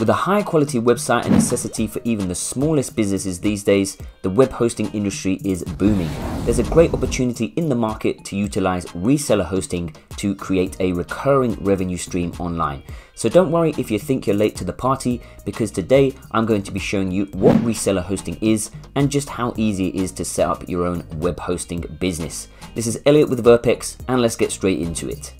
With a high quality website a necessity for even the smallest businesses these days, the web hosting industry is booming. There's a great opportunity in the market to utilize reseller hosting to create a recurring revenue stream online. So don't worry if you think you're late to the party because today I'm going to be showing you what reseller hosting is and just how easy it is to set up your own web hosting business. This is Elliot with Verpex and let's get straight into it.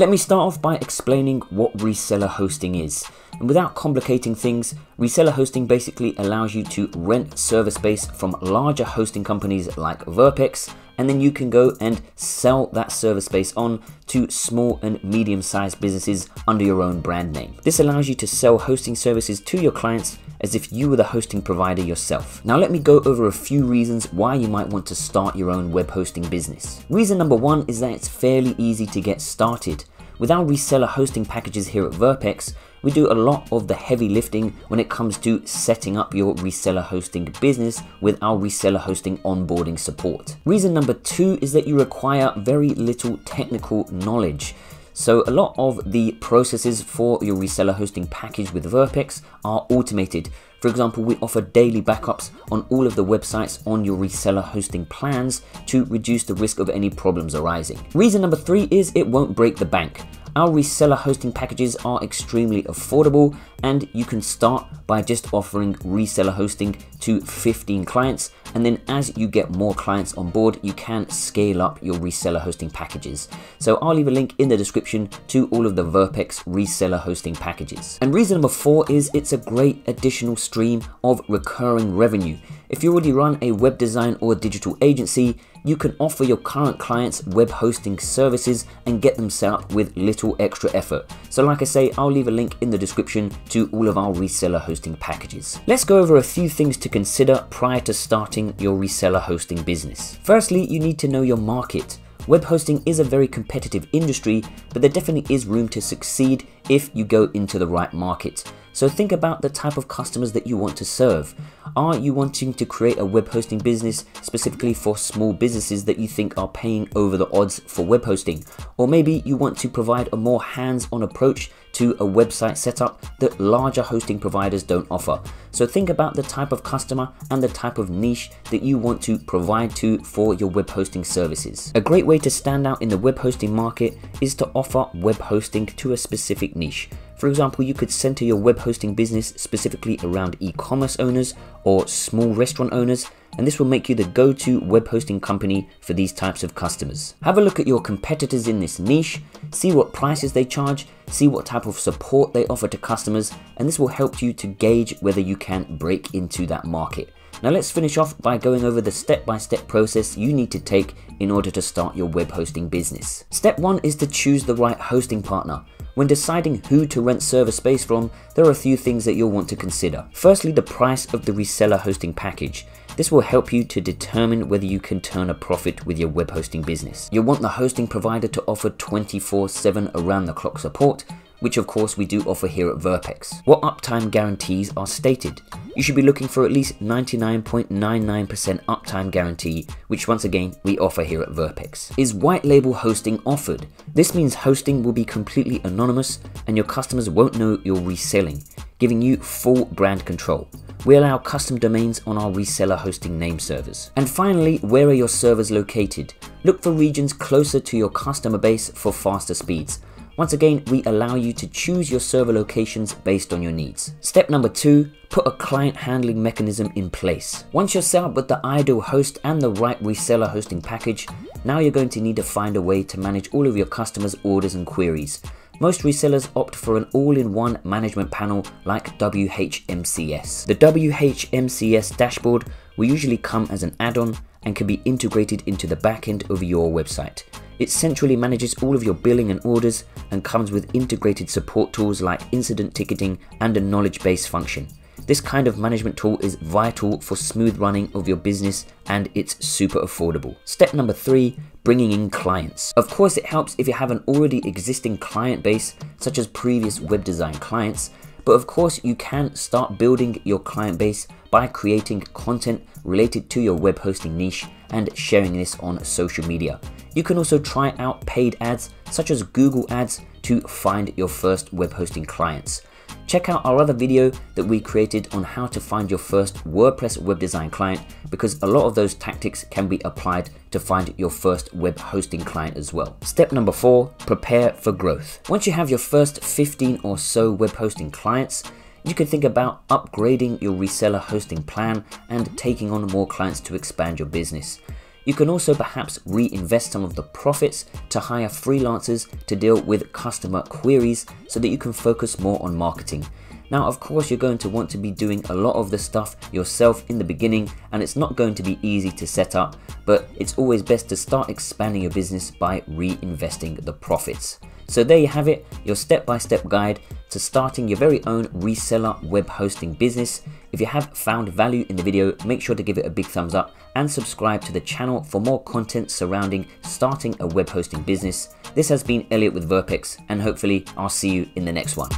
Let me start off by explaining what reseller hosting is. And without complicating things, reseller hosting basically allows you to rent server space from larger hosting companies like Verpex, and then you can go and sell that server space on to small and medium sized businesses under your own brand name. This allows you to sell hosting services to your clients as if you were the hosting provider yourself. Now let me go over a few reasons why you might want to start your own web hosting business. Reason number one is that it's fairly easy to get started. With our reseller hosting packages here at Verpex, we do a lot of the heavy lifting when it comes to setting up your reseller hosting business with our reseller hosting onboarding support. Reason number two is that you require very little technical knowledge. So a lot of the processes for your reseller hosting package with Verpex are automated. For example, we offer daily backups on all of the websites on your reseller hosting plans to reduce the risk of any problems arising. Reason number three is it won't break the bank. Our reseller hosting packages are extremely affordable and you can start by just offering reseller hosting to 15 clients and then as you get more clients on board you can scale up your reseller hosting packages. So I'll leave a link in the description to all of the Verpex reseller hosting packages. And reason number four is it's a great additional stream of recurring revenue. If you already run a web design or digital agency, you can offer your current clients web hosting services and get them set up with little extra effort. So like I say, I'll leave a link in the description to all of our reseller hosting packages. Let's go over a few things to consider prior to starting your reseller hosting business. Firstly, you need to know your market. Web hosting is a very competitive industry, but there definitely is room to succeed if you go into the right market. So think about the type of customers that you want to serve. Are you wanting to create a web hosting business specifically for small businesses that you think are paying over the odds for web hosting? Or maybe you want to provide a more hands-on approach to a website setup that larger hosting providers don't offer. So think about the type of customer and the type of niche that you want to provide to for your web hosting services. A great way to stand out in the web hosting market is to offer web hosting to a specific niche. For example, you could center your web hosting business specifically around e-commerce owners or small restaurant owners and this will make you the go-to web hosting company for these types of customers. Have a look at your competitors in this niche, see what prices they charge, see what type of support they offer to customers, and this will help you to gauge whether you can break into that market. Now let's finish off by going over the step-by-step -step process you need to take in order to start your web hosting business. Step one is to choose the right hosting partner. When deciding who to rent server space from, there are a few things that you'll want to consider. Firstly, the price of the reseller hosting package. This will help you to determine whether you can turn a profit with your web hosting business. You'll want the hosting provider to offer 24-7 around the clock support, which of course we do offer here at Verpex. What uptime guarantees are stated? You should be looking for at least 99.99% uptime guarantee, which once again we offer here at Verpex. Is white label hosting offered? This means hosting will be completely anonymous and your customers won't know you're reselling, giving you full brand control. We allow custom domains on our reseller hosting name servers. And finally, where are your servers located? Look for regions closer to your customer base for faster speeds. Once again, we allow you to choose your server locations based on your needs. Step number two, put a client handling mechanism in place. Once you're set up with the ideal host and the right reseller hosting package, now you're going to need to find a way to manage all of your customers' orders and queries. Most resellers opt for an all-in-one management panel like WHMCS. The WHMCS dashboard will usually come as an add-on and can be integrated into the backend of your website. It centrally manages all of your billing and orders and comes with integrated support tools like incident ticketing and a knowledge base function. This kind of management tool is vital for smooth running of your business and it's super affordable. Step number three, bringing in clients. Of course, it helps if you have an already existing client base, such as previous web design clients, but of course, you can start building your client base by creating content related to your web hosting niche and sharing this on social media. You can also try out paid ads such as Google Ads to find your first web hosting clients. Check out our other video that we created on how to find your first WordPress web design client because a lot of those tactics can be applied to find your first web hosting client as well. Step number four, prepare for growth. Once you have your first 15 or so web hosting clients, you can think about upgrading your reseller hosting plan and taking on more clients to expand your business. You can also perhaps reinvest some of the profits to hire freelancers to deal with customer queries so that you can focus more on marketing. Now, of course, you're going to want to be doing a lot of the stuff yourself in the beginning, and it's not going to be easy to set up, but it's always best to start expanding your business by reinvesting the profits. So there you have it, your step-by-step -step guide to starting your very own reseller web hosting business. If you have found value in the video, make sure to give it a big thumbs up and subscribe to the channel for more content surrounding starting a web hosting business. This has been Elliot with Verpex and hopefully I'll see you in the next one.